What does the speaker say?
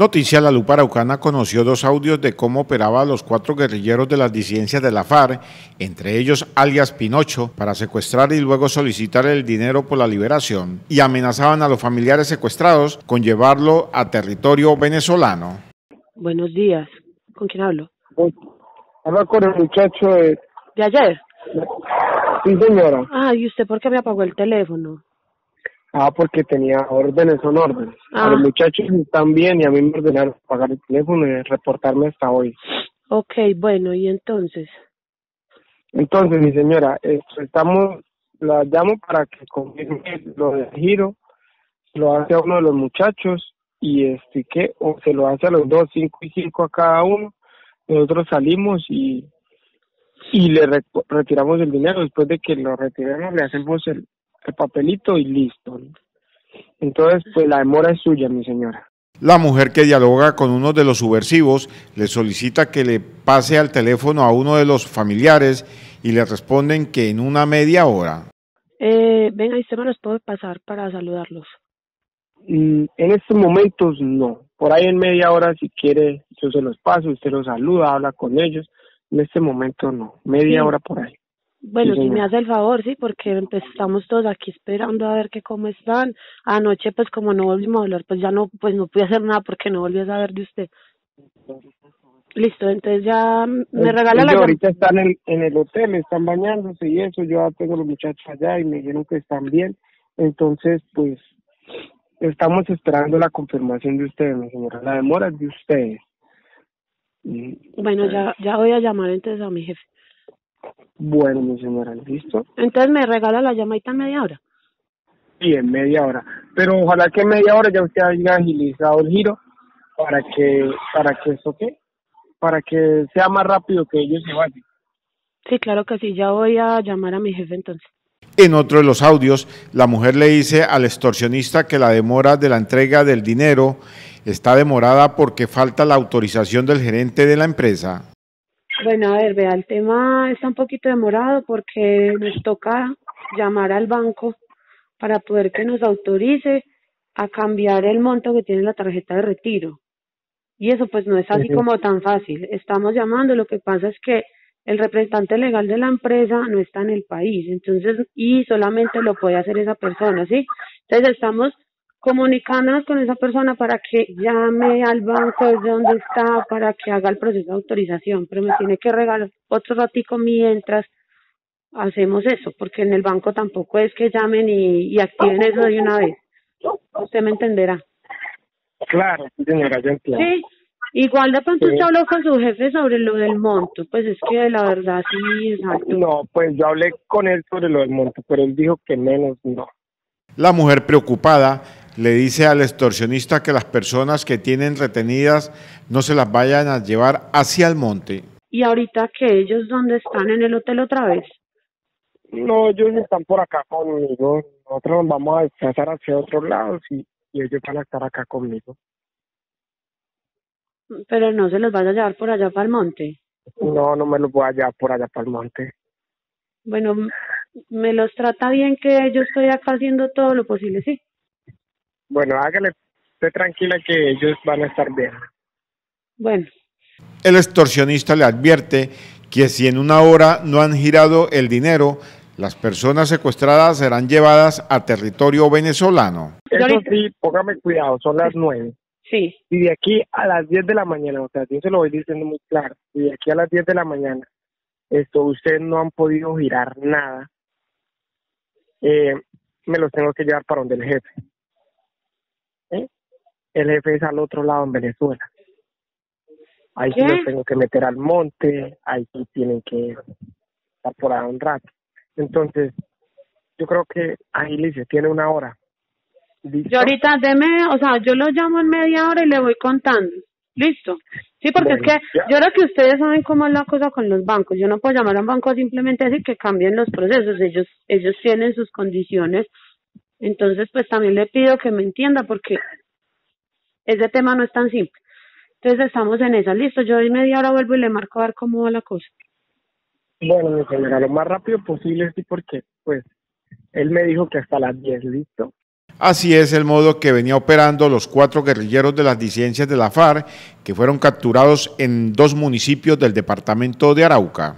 Noticia La Lupa Araucana conoció dos audios de cómo operaba a los cuatro guerrilleros de las disidencias de la FARC, entre ellos alias Pinocho, para secuestrar y luego solicitar el dinero por la liberación, y amenazaban a los familiares secuestrados con llevarlo a territorio venezolano. Buenos días. ¿Con quién hablo? Habla con el muchacho de... ¿De ayer? Sí, señora. Ah, ¿y usted por qué me apagó el teléfono? Ah, porque tenía órdenes, son órdenes. A Ah. los muchachos están bien y a mí me ordenaron pagar el teléfono y reportarme hasta hoy. Ok, bueno, ¿y entonces? Entonces, mi señora, estamos, la llamo para que confirme lo del giro, lo hace a uno de los muchachos y este que o se lo hace a los dos, cinco y cinco a cada uno. Nosotros salimos y y le re- retiramos el dinero. Después de que lo retiremos, le hacemos el, el papelito y listo. Entonces, pues la demora es suya, mi señora. La mujer que dialoga con uno de los subversivos le solicita que le pase al teléfono a uno de los familiares y le responden que en una media hora. Eh, venga, ¿y usted me los puede pasar para saludarlos? Mm, En estos momentos no. Por ahí en media hora, si quiere, yo se los paso, usted los saluda, habla con ellos. En este momento no. Media Sí. hora por ahí. Bueno, Sí, si me hace el favor, sí, porque pues, estamos todos aquí esperando a ver que cómo están. Anoche, pues como no volvimos a hablar, pues ya no, pues no pude hacer nada porque no volví a saber de usted. Listo, entonces ya me regala la ahorita están en, en el hotel, están bañándose y eso. Yo ya tengo los muchachos allá y me dijeron que están bien. Entonces, pues, estamos esperando la confirmación de ustedes, mi señora. La demora es de ustedes. Bueno, ya, ya voy a llamar entonces a mi jefe. Bueno, mi señora, ¿listo? Entonces me regala la llamadita en media hora. Sí, en media hora. Pero ojalá que en media hora ya usted haya agilizado el giro para que, para que eso qué, para que sea más rápido que ellos se vayan. Sí, claro que sí, ya voy a llamar a mi jefe entonces. En otro de los audios, la mujer le dice al extorsionista que la demora de la entrega del dinero está demorada porque falta la autorización del gerente de la empresa. Bueno, a ver, vea, el tema está un poquito demorado porque nos toca llamar al banco para poder que nos autorice a cambiar el monto que tiene la tarjeta de retiro. Y eso pues no es así como tan fácil. Estamos llamando, lo que pasa es que el representante legal de la empresa no está en el país, entonces, y solamente lo puede hacer esa persona, ¿sí? Entonces estamos comunicándonos con esa persona para que llame al banco desde donde está para que haga el proceso de autorización, pero me tiene que regalar otro ratico mientras hacemos eso, porque en el banco tampoco es que llamen y, y activen eso de una vez. Usted me entenderá. Claro, sí, señora, yo entiendo. Sí, igual de pronto Sí. usted habló con su jefe sobre lo del monto, pues es que la verdad sí es alto. No, pues yo hablé con él sobre lo del monto, pero él dijo que menos no. La mujer preocupada le dice al extorsionista que las personas que tienen retenidas no se las vayan a llevar hacia el monte. Y ahorita que ellos dónde están en el hotel otra vez. No, ellos están por acá conmigo. Nosotros nos vamos a desplazar hacia otros lados y, y ellos van a estar acá conmigo. Pero no se los vaya a llevar por allá para el monte. No, no me los voy a llevar por allá para el monte. Bueno, me los trata bien que yo estoy acá haciendo todo lo posible, sí. Bueno, hágale, esté tranquila que ellos van a estar bien. Bueno, El extorsionista le advierte que si en una hora no han girado el dinero, las personas secuestradas serán llevadas a territorio venezolano. Eso sí, póngame cuidado, son las nueve. sí. Y de aquí a las 10 de la mañana, o sea, yo se lo voy diciendo muy claro, y de aquí a las 10 de la mañana, esto, ustedes no han podido girar nada, eh, me los tengo que llevar para donde el jefe. ¿Eh? El jefe es al otro lado en Venezuela. Ahí sí los tengo que meter al monte, ahí sí tienen que estar por ahí un rato. Entonces, yo creo que agilice, tiene una hora. ¿Listo? Yo ahorita deme, o sea, yo lo llamo en media hora y le voy contando. Listo. Sí, porque Bueno, es que ya. yo creo que ustedes saben cómo es la cosa con los bancos. Yo no puedo llamar a un banco simplemente decir que cambien los procesos. Ellos ellos tienen sus condiciones. Entonces, pues también le pido que me entienda porque ese tema no es tan simple. Entonces estamos en esa. Listo, yo en media hora vuelvo y le marco a ver cómo va la cosa. Bueno, mi señora, lo más rápido posible, sí, porque, pues, él me dijo que hasta las 10, ¿listo? Así es el modo que venía operando los cuatro guerrilleros de las disidencias de la FARC que fueron capturados en dos municipios del departamento de Arauca.